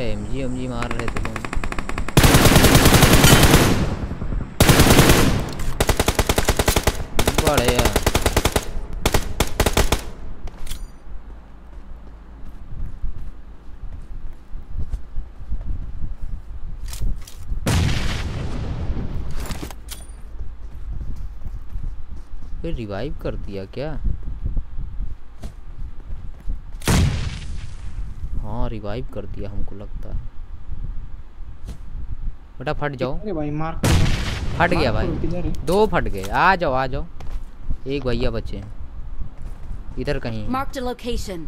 MG MG मार रहे थे तुम। रिवाइव कर दिया क्या हाँ रिवाइव कर दिया हमको लगता है। बेटा फट जाओ। अरे भाई? मार फट गया भाई। दो फट गए। आ जाओ आ जाओ। एक भैया बचे। हैं इधर कहीं। हैं। Marked a location.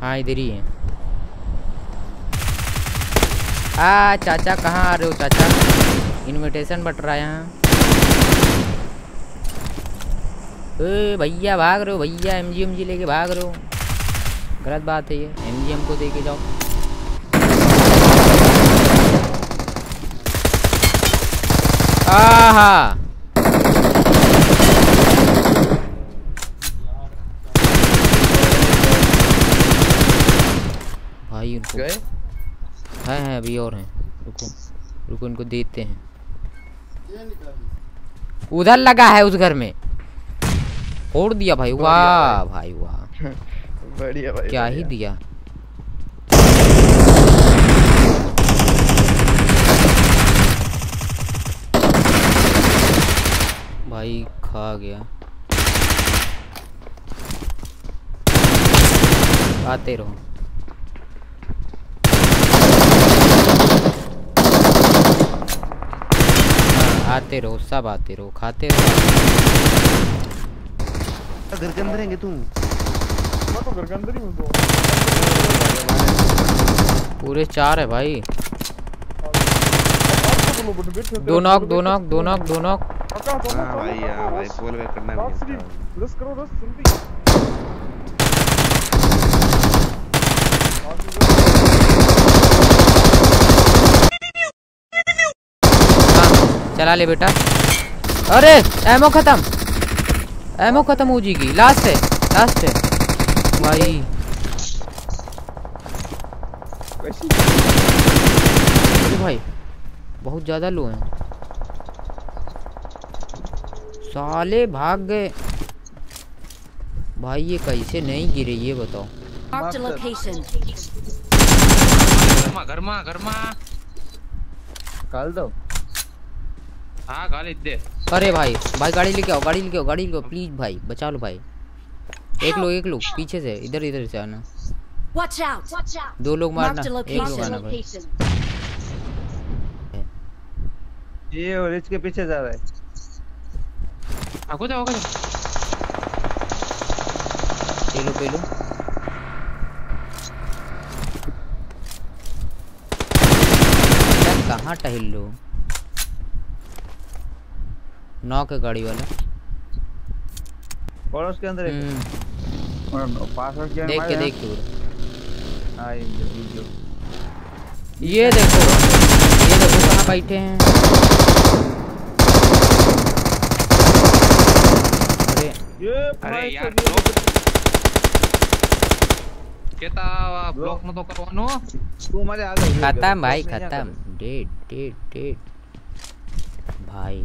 हाँ इधर ही है। आ चाचा कहाँ आ रहे हो चाचा? इनविटेशन बट रहा है भैया भाग रहे हो भैया एम जी एम जी लेके भाग रहे हो। गलत बात है ये एम जी एम को दे के जाओ। आहा। भाई उनको गए? है है अभी और हैं। रुको रुको इनको देते हैं। उधर लगा है उस घर में। फोड़ दिया भाई वाह भाई। वाह। बढ़िया भाई क्या ही दिया। भाई खा गया। आते रहो। आते रहो सब आते रहो खाते रहो। घर के अंदर रहेंगे तुम। मैं तो घर के अंदर ही हूँ तो। पूरे चार है भाई। दो नॉक दो नॉक दो नॉक दो नॉक तो हाँ भाई हाँ भाई फॉल बैक करना आता। रस करो रस जल्दी हाँ। चला ले बेटा। अरे एमो खत्म। एमओ खत्म हो जाएगी। लास्ट है लास्ट है। भाई। तो भाई बहुत ज़्यादा लो हैं। साले भाग गए। भाई ये कैसे नहीं गिरे ये बताओ। गर्मा गर्मा गर्मा काल दो। हाँ गाड़ी दे। अरे भाई भाई गाड़ी लेके आओ गाड़ी लेके आओ गाड़ी लेके आओ प्लीज़ भाई बचा लो भाई। एक लोग एक लोग पीछे से इधर इधर से आना। वॉच आउट दो लोग मारना एक लोग आना भाई। ये और इसके पीछे जा रहा है। आगो जाओ आगो ये लो पेलो कहाँ टहल लो नॉक है गाड़ी वाला। और उसके अंदर एक हम्म। पासवर्ड क्या देख के देख के आई वीडियो ये देखो ये देखो कहाँ बैठे हैं। अरे अरे यार ब्लॉक केता ब्लॉक में मत करवानो तू मज़े आ गए खत्म भाई खत्म। डेड डेड डेड भाई।